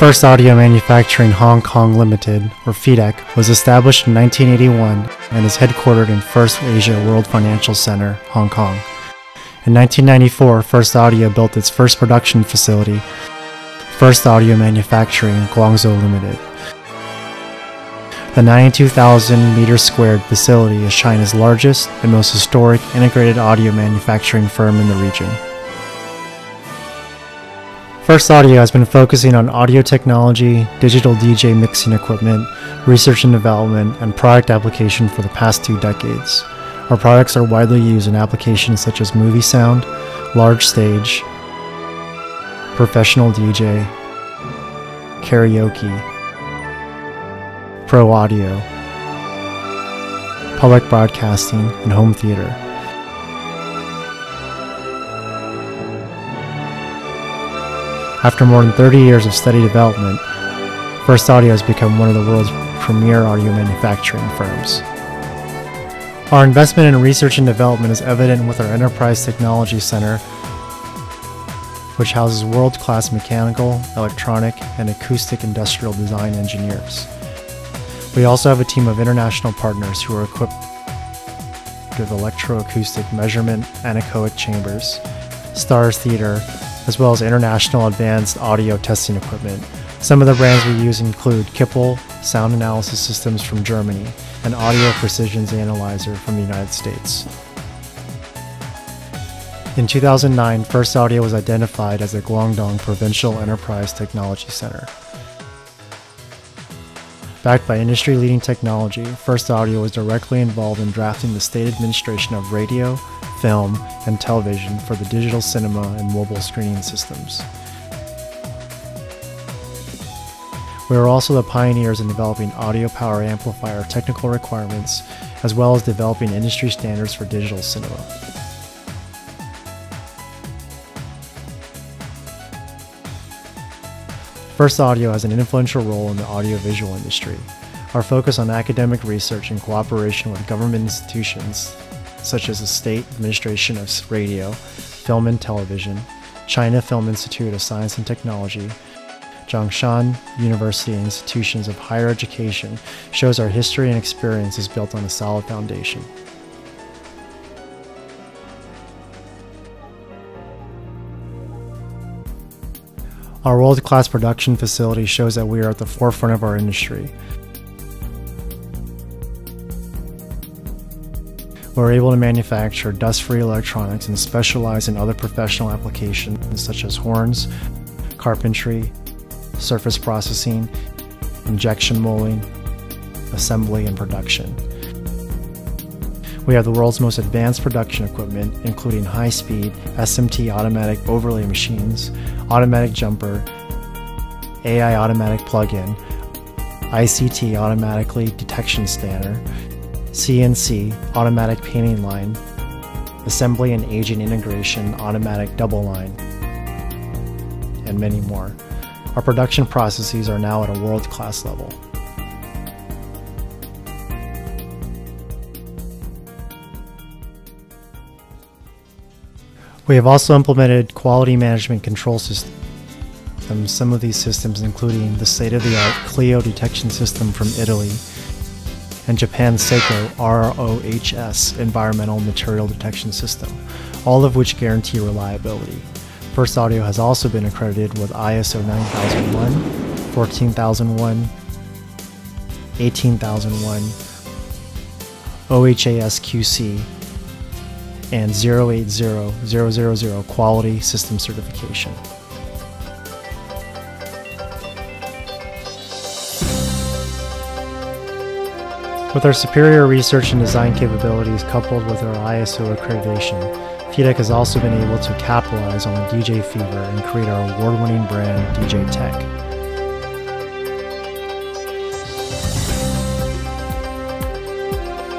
First Audio Manufacturing Hong Kong Limited, or FIDEC, was established in 1981 and is headquartered in First Asia World Financial Center, Hong Kong. In 1994, First Audio built its first production facility, First Audio Manufacturing Guangzhou Limited. The 92,000 meter squared facility is China's largest and most historic integrated audio manufacturing firm in the region. First Audio has been focusing on audio technology, digital DJ mixing equipment, research and development, and product application for the past two decades. Our products are widely used in applications such as movie sound, large stage, professional DJ, karaoke, pro audio, public broadcasting, and home theater. After more than 30 years of steady development, First Audio has become one of the world's premier audio manufacturing firms. Our investment in research and development is evident with our Enterprise Technology Center, which houses world class mechanical, electronic, and acoustic industrial design engineers. We also have a team of international partners who are equipped with electroacoustic measurement anechoic chambers, STARS Theater, as well as international advanced audio testing equipment. Some of the brands we use include Klippel Sound Analysis Systems from Germany and Audio Precisions Analyzer from the United States. In 2009, First Audio was identified as the Guangdong Provincial Enterprise Technology Center. Backed by industry leading technology, First Audio was directly involved in drafting the state administration of radio, film, and television for the digital cinema and mobile screening systems. We are also the pioneers in developing audio power amplifier technical requirements, as well as developing industry standards for digital cinema. First Audio has an influential role in the audiovisual industry. Our focus on academic research in cooperation with government institutions such as the State Administration of Radio, Film and Television, China Film Institute of Science and Technology, Zhongshan University and institutions of higher education shows our history and experience is built on a solid foundation. Our world class production facility shows that we are at the forefront of our industry. We're able to manufacture dust free electronics and specialize in other professional applications such as horns, carpentry, surface processing, injection molding, assembly, and production. We have the world's most advanced production equipment, including high speed SMT automatic overlay machines, automatic jumper, AI automatic plug in, ICT automatically detection scanner, CNC automatic painting line, assembly and aging integration automatic double line, and many more. Our production processes are now at a world class level. We have also implemented quality management control systems. Um, some of these systems including the state-of-the-art Clio detection system from Italy and Japan's Seiko ROHS environmental material detection system, all of which guarantee reliability. First Audio has also been accredited with ISO 9001, 14001, 18001, OHSAS QC, and 080000 quality system certification. With our superior research and design capabilities coupled with our ISO accreditation, FIDEC has also been able to capitalize on the DJ fever and create our award-winning brand, DJ Tech.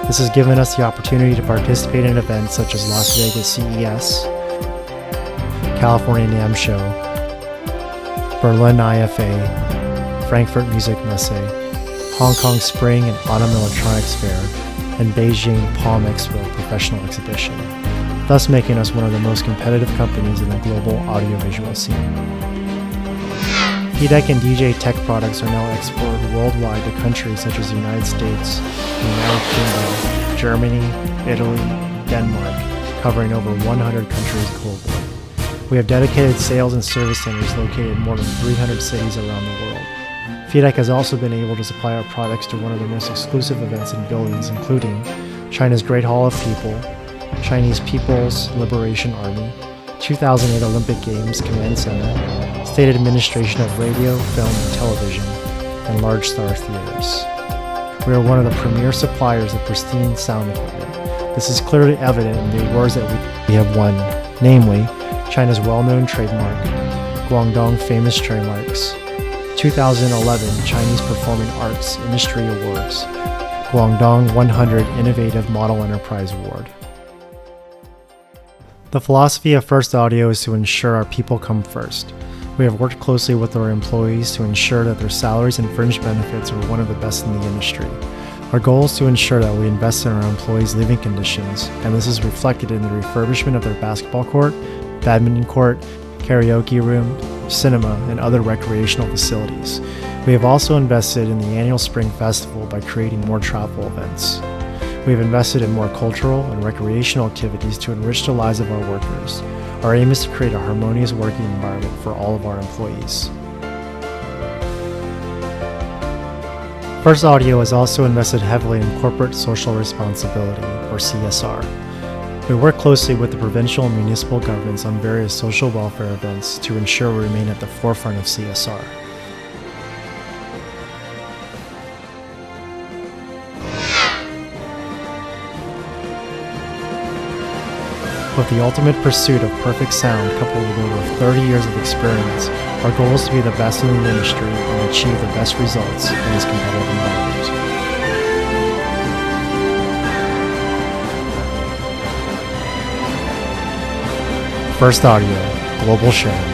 This has given us the opportunity to participate in events such as Las Vegas CES, California NAMM Show, Berlin IFA, Frankfurt Music Messe, Hong Kong Spring and Autumn Electronics Fair, and Beijing Palm Expo Professional Exhibition, thus making us one of the most competitive companies in the global audiovisual scene. PDEC and DJ Tech products are now exported worldwide to countries such as the United States, the United Kingdom, Germany, Italy, Denmark, covering over 100 countries globally. We have dedicated sales and service centers located in more than 300 cities around the world. PDEC has also been able to supply our products to one of the most exclusive events and buildings, including China's Great Hall of People, Chinese People's Liberation Army, 2008 Olympic Games Command Center, State Administration of Radio, Film, and Television, and Large Star Theaters. We are one of the premier suppliers of pristine sound equipment. This is clearly evident in the awards that we have won, namely China's well-known trademark, Guangdong Famous Trademarks, 2011 Chinese Performing Arts Industry Awards, Guangdong 100 Innovative Model Enterprise Award. The philosophy of First Audio is to ensure our people come first. We have worked closely with our employees to ensure that their salaries and fringe benefits are one of the best in the industry. Our goal is to ensure that we invest in our employees' living conditions, and this is reflected in the refurbishment of their basketball court, badminton court, karaoke room, cinema, and other recreational facilities. We have also invested in the annual Spring Festival by creating more travel events. We have invested in more cultural and recreational activities to enrich the lives of our workers. Our aim is to create a harmonious working environment for all of our employees. First Audio has also invested heavily in corporate social responsibility, or CSR. We work closely with the provincial and municipal governments on various social welfare events to ensure we remain at the forefront of CSR. With the ultimate pursuit of perfect sound coupled with over 30 years of experience, our goal is to be the best in the industry and achieve the best results in this competitive environment. First Audio, Global Sharing.